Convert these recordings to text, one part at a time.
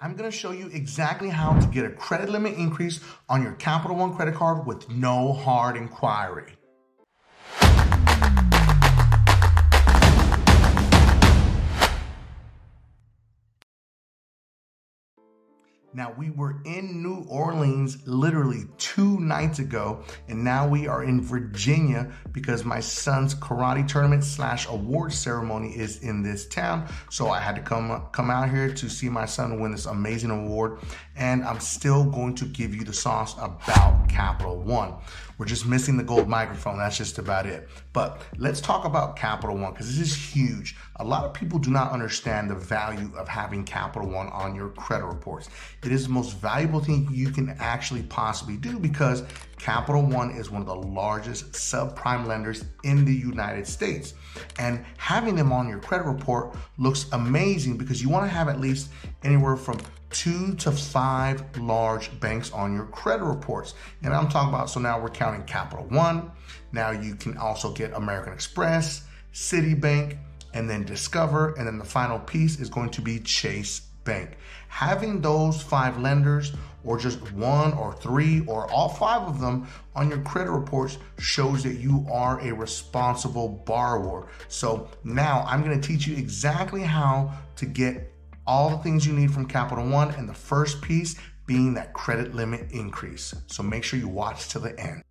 I'm gonna show you exactly how to get a credit limit increase on your Capital One credit card with no hard inquiry. Now, we were in New Orleans literally two nights ago, and now we are in Virginia because my son's karate tournament slash award ceremony is in this town. So I had to come, come out here to see my son win this amazing award. And I'm still going to give you the sauce about Capital One. We're just missing the gold microphone. That's just about it. But let's talk about Capital One because this is huge. A lot of people do not understand the value of having Capital One on your credit reports. It is the most valuable thing you can actually possibly do because Capital One is one of the largest subprime lenders in the United States. And having them on your credit report looks amazing because you want to have at least anywhere from two to five large banks on your credit reports. And I'm talking about, so now we're counting Capital One. Now you can also get American Express, Citibank, and then Discover. And then the final piece is going to be Chase Bank. Having those five lenders or just one or three or all five of them on your credit reports shows that you are a responsible borrower. So now I'm going to teach you exactly how to get all the things you need from Capital One, and the first piece being that credit limit increase. So make sure you watch to the end.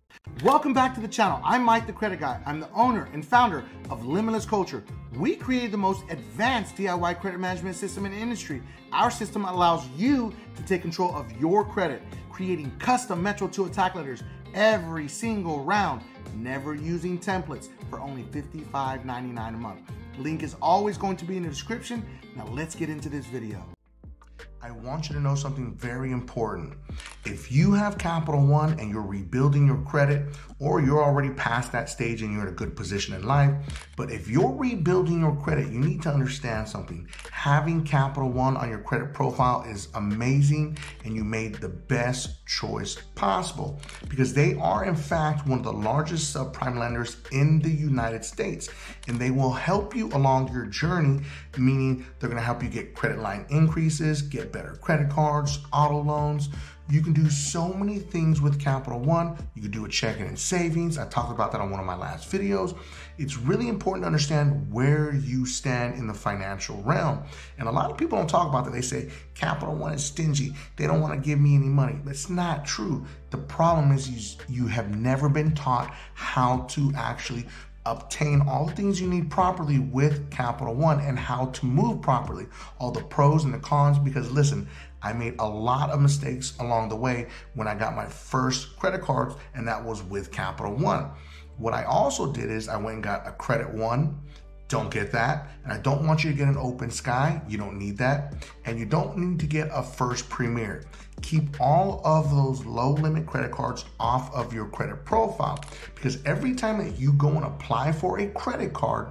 Welcome back to the channel. I'm Mike the Credit Guy. I'm the owner and founder of Limitless Culture. We created the most advanced DIY credit management system in the industry. Our system allows you to take control of your credit, creating custom Metro 2 attack letters every single round, never using templates for only $55.99 a month. Link is always going to be in the description. Now let's get into this video. I want you to know something very important. If you have Capital One and you're rebuilding your credit, or you're already past that stage and you're in a good position in life, but if you're rebuilding your credit, you need to understand something. Having Capital One on your credit profile is amazing, and you made the best choice possible because they are, in fact, one of the largest subprime lenders in the United States, and they will help you along your journey, meaning they're going to help you get credit line increases, get better credit cards, auto loans. You can do so many things with Capital One. You can do a checking and savings. I talked about that on one of my last videos. It's really important to understand where you stand in the financial realm. And a lot of people don't talk about that. They say Capital One is stingy. They don't want to give me any money. That's not true. The problem is you, you have never been taught how to actually obtain all the things you need properly with Capital One and how to move properly, all the pros and the cons. Because listen, I made a lot of mistakes along the way when I got my first credit cards, and that was with Capital One. What I also did is I went and got a Credit One don't get that. And I don't want you to get an open sky. You don't need that. And you don't need to get a first premier. Keep all of those low limit credit cards off of your credit profile because every time that you go and apply for a credit card,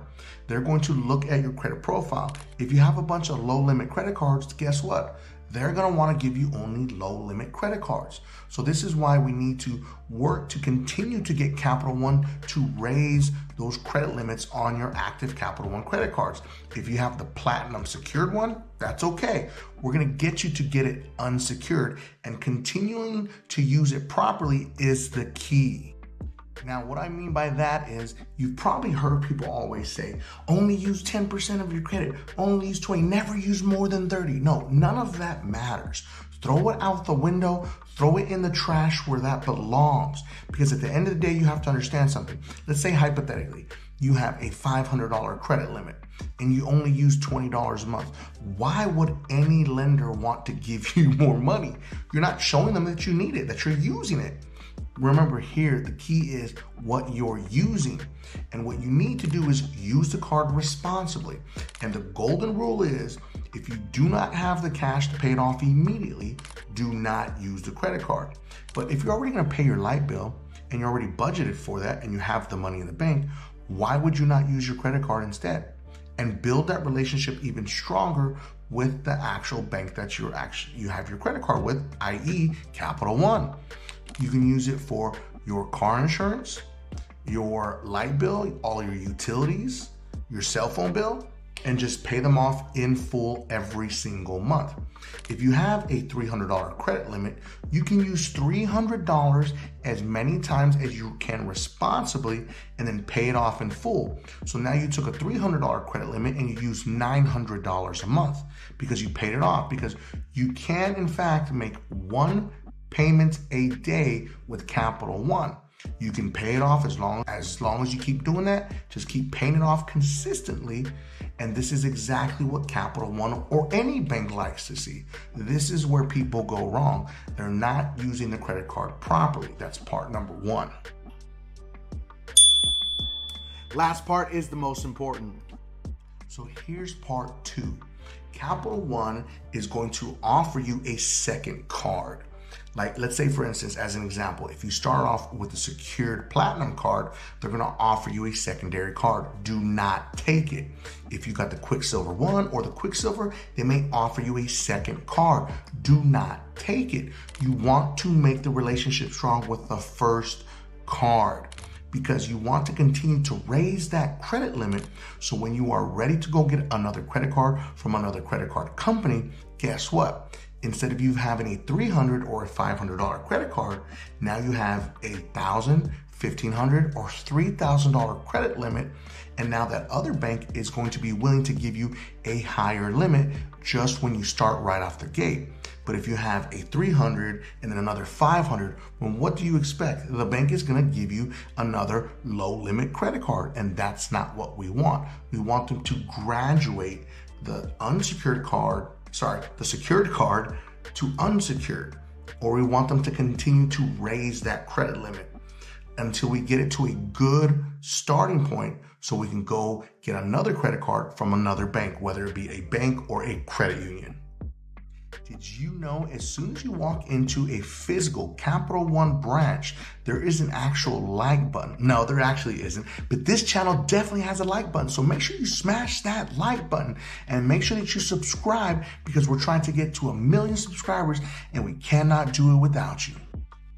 they're going to look at your credit profile. If you have a bunch of low limit credit cards, guess what? They're going to want to give you only low limit credit cards. So this is why we need to work to continue to get Capital One to raise those credit limits on your active Capital One credit cards. If you have the platinum secured one, that's okay. We're going to get you to get it unsecured and continuing to use it properly is the key. Now, what I mean by that is you've probably heard people always say, only use 10% of your credit, only use 20, never use more than 30. No, none of that matters. Throw it out the window, throw it in the trash where that belongs. Because at the end of the day, you have to understand something. Let's say hypothetically, you have a $500 credit limit and you only use $20 a month. Why would any lender want to give you more money? You're not showing them that you need it, that you're using it. Remember here, the key is what you're using. And what you need to do is use the card responsibly. And the golden rule is if you do not have the cash to pay it off immediately, do not use the credit card. But if you're already gonna pay your light bill and you're already budgeted for that and you have the money in the bank, why would you not use your credit card instead? And build that relationship even stronger with the actual bank that you're actually you have your credit card with, i.e. Capital One. You can use it for your car insurance, your light bill, all your utilities, your cell phone bill, and just pay them off in full every single month. If you have a $300 credit limit, you can use $300 as many times as you can responsibly and then pay it off in full. So now you took a $300 credit limit and you used $900 a month because you paid it off because you can in fact make one payment a day with Capital One. You can pay it off as long as long as you keep doing that. Just keep paying it off consistently. And this is exactly what Capital One or any bank likes to see. This is where people go wrong. They're not using the credit card properly. That's part number one. Last part is the most important. So here's part two. Capital One is going to offer you a second card. Like, let's say, for instance, as an example, if you start off with a secured platinum card, they're gonna offer you a secondary card. Do not take it. If you got the Quicksilver one or the Quicksilver, they may offer you a second card. Do not take it. You want to make the relationship strong with the first card because you want to continue to raise that credit limit. So when you are ready to go get another credit card from another credit card company, guess what? Instead of you having a 300 or a $500 credit card, now you have a $1,000, $1,500 or $3,000 credit limit. And now that other bank is going to be willing to give you a higher limit just when you start right off the gate. But if you have a 300 and then another 500, well, what do you expect? The bank is going to give you another low limit credit card. And that's not what we want. We want them to graduate the unsecured card sorry, the secured card to unsecured, or we want them to continue to raise that credit limit until we get it to a good starting point so we can go get another credit card from another bank, whether it be a bank or a credit union. Did you know as soon as you walk into a physical Capital One branch, there is an actual like button? No, there actually isn't. But this channel definitely has a like button. So make sure you smash that like button and make sure that you subscribe because we're trying to get to a million subscribers and we cannot do it without you.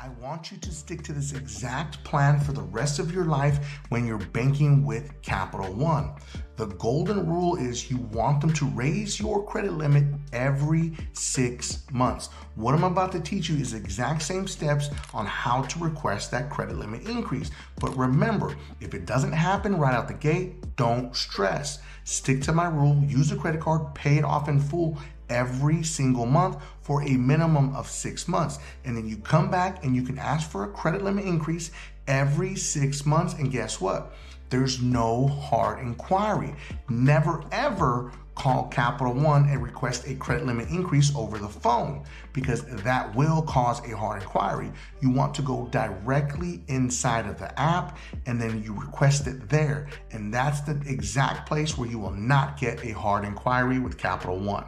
I want you to stick to this exact plan for the rest of your life when you're banking with Capital One. The golden rule is you want them to raise your credit limit every six months. What I'm about to teach you is the exact same steps on how to request that credit limit increase. But remember, if it doesn't happen right out the gate, don't stress. Stick to my rule, use a credit card, pay it off in full, every single month for a minimum of six months. And then you come back and you can ask for a credit limit increase every six months. And guess what? There's no hard inquiry. Never ever call Capital One and request a credit limit increase over the phone because that will cause a hard inquiry. You want to go directly inside of the app and then you request it there. And that's the exact place where you will not get a hard inquiry with Capital One.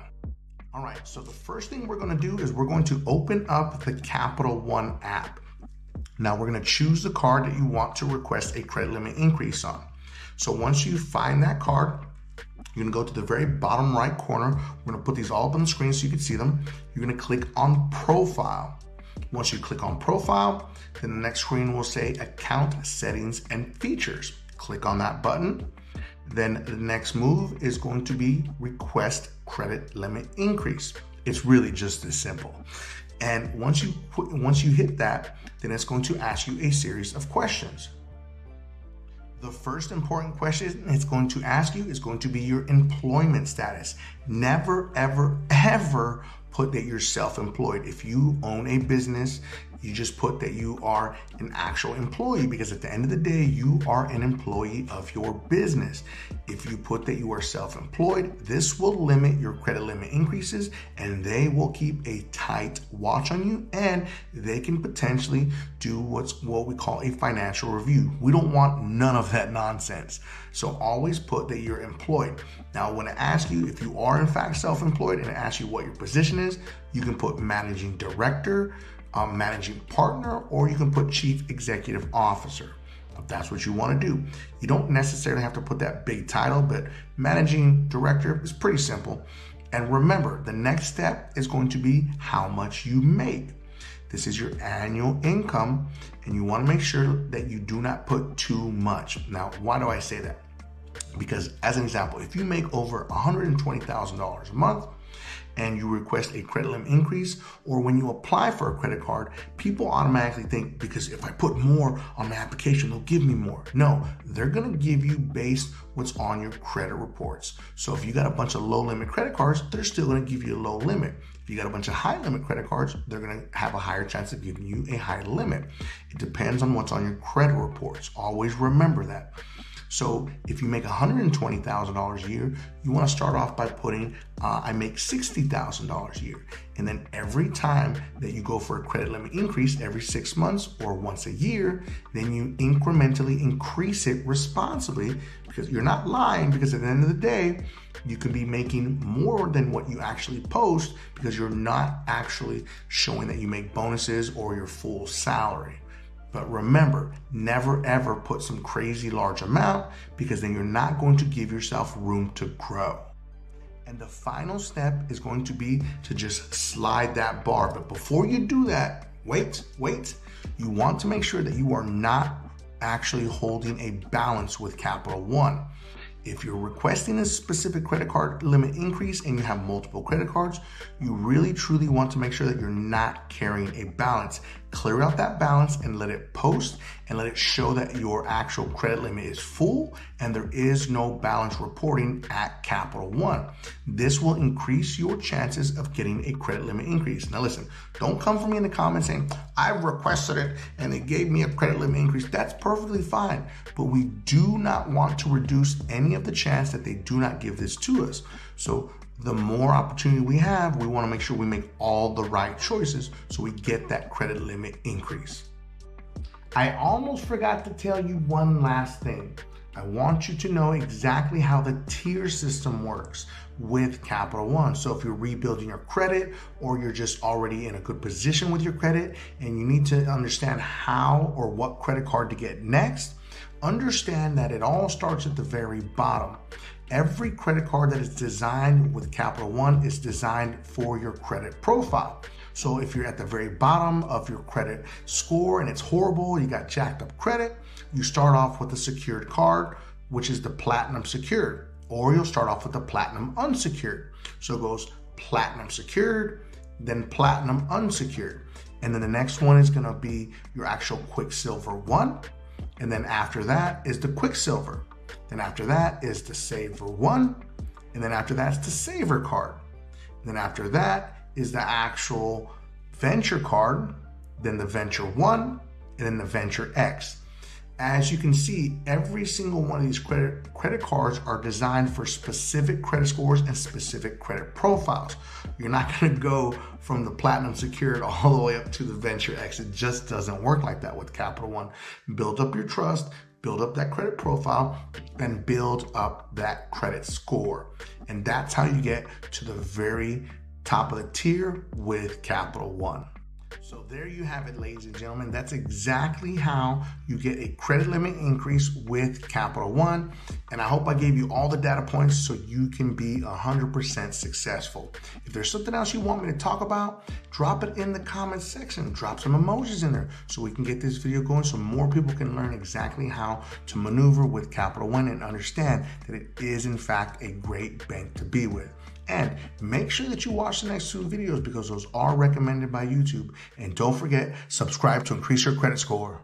All right, so the first thing we're gonna do is we're going to open up the Capital One app. Now we're gonna choose the card that you want to request a credit limit increase on. So once you find that card, you're gonna go to the very bottom right corner. We're gonna put these all up on the screen so you can see them. You're gonna click on profile. Once you click on profile, then the next screen will say account settings and features. Click on that button. Then the next move is going to be request credit limit increase. It's really just as simple. And once you put, once you hit that, then it's going to ask you a series of questions. The first important question it's going to ask you is going to be your employment status. Never, ever, ever put that you're self employed. If you own a business, you just put that you are an actual employee because at the end of the day, you are an employee of your business. If you put that you are self employed, this will limit your credit limit increases and they will keep a tight watch on you and they can potentially do what's what we call a financial review. We don't want none of that nonsense. So always put that you're employed. Now, when I ask you if you are in fact self employed and ask you what your position is, you can put managing director um, managing partner, or you can put chief executive officer. If that's what you want to do, you don't necessarily have to put that big title, but managing director is pretty simple. And remember, the next step is going to be how much you make. This is your annual income, and you want to make sure that you do not put too much. Now, why do I say that? Because, as an example, if you make over $120,000 a month, and you request a credit limit increase, or when you apply for a credit card, people automatically think because if I put more on my application, they'll give me more. No, they're gonna give you based what's on your credit reports. So if you got a bunch of low limit credit cards, they're still gonna give you a low limit. If you got a bunch of high limit credit cards, they're gonna have a higher chance of giving you a high limit. It depends on what's on your credit reports. Always remember that. So if you make $120,000 a year, you want to start off by putting, uh, I make $60,000 a year. And then every time that you go for a credit limit increase every six months or once a year, then you incrementally increase it responsibly because you're not lying. Because at the end of the day, you could be making more than what you actually post because you're not actually showing that you make bonuses or your full salary. But remember, never ever put some crazy large amount because then you're not going to give yourself room to grow. And the final step is going to be to just slide that bar. But before you do that, wait, wait. You want to make sure that you are not actually holding a balance with Capital One. If you're requesting a specific credit card limit increase and you have multiple credit cards, you really truly want to make sure that you're not carrying a balance. Clear out that balance and let it post and let it show that your actual credit limit is full and there is no balance reporting at Capital One. This will increase your chances of getting a credit limit increase. Now, listen, don't come for me in the comments saying, I requested it and they gave me a credit limit increase. That's perfectly fine. But we do not want to reduce any of the chance that they do not give this to us. So the more opportunity we have, we want to make sure we make all the right choices so we get that credit limit increase. I almost forgot to tell you one last thing. I want you to know exactly how the tier system works with Capital One. So if you're rebuilding your credit or you're just already in a good position with your credit and you need to understand how or what credit card to get next, understand that it all starts at the very bottom. Every credit card that is designed with Capital One is designed for your credit profile. So if you're at the very bottom of your credit score and it's horrible, you got jacked up credit, you start off with a secured card, which is the platinum secured, or you'll start off with the platinum unsecured. So it goes platinum secured, then platinum unsecured. And then the next one is gonna be your actual Quicksilver one. And then after that is the Quicksilver. Then after that is the Savor 1. And then after that's the Savor card. And then after that is the actual Venture card, then the Venture 1, and then the Venture X. As you can see, every single one of these credit, credit cards are designed for specific credit scores and specific credit profiles. You're not going to go from the platinum secured all the way up to the Venture X. It just doesn't work like that with Capital One. Build up your trust, build up that credit profile, and build up that credit score. And that's how you get to the very top of the tier with Capital One. So there you have it, ladies and gentlemen. That's exactly how you get a credit limit increase with Capital One. And I hope I gave you all the data points so you can be 100% successful. If there's something else you want me to talk about, drop it in the comments section. Drop some emojis in there so we can get this video going so more people can learn exactly how to maneuver with Capital One and understand that it is, in fact, a great bank to be with. And make sure that you watch the next two videos because those are recommended by YouTube. And don't forget, subscribe to increase your credit score.